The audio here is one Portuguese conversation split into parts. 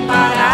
parar.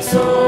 so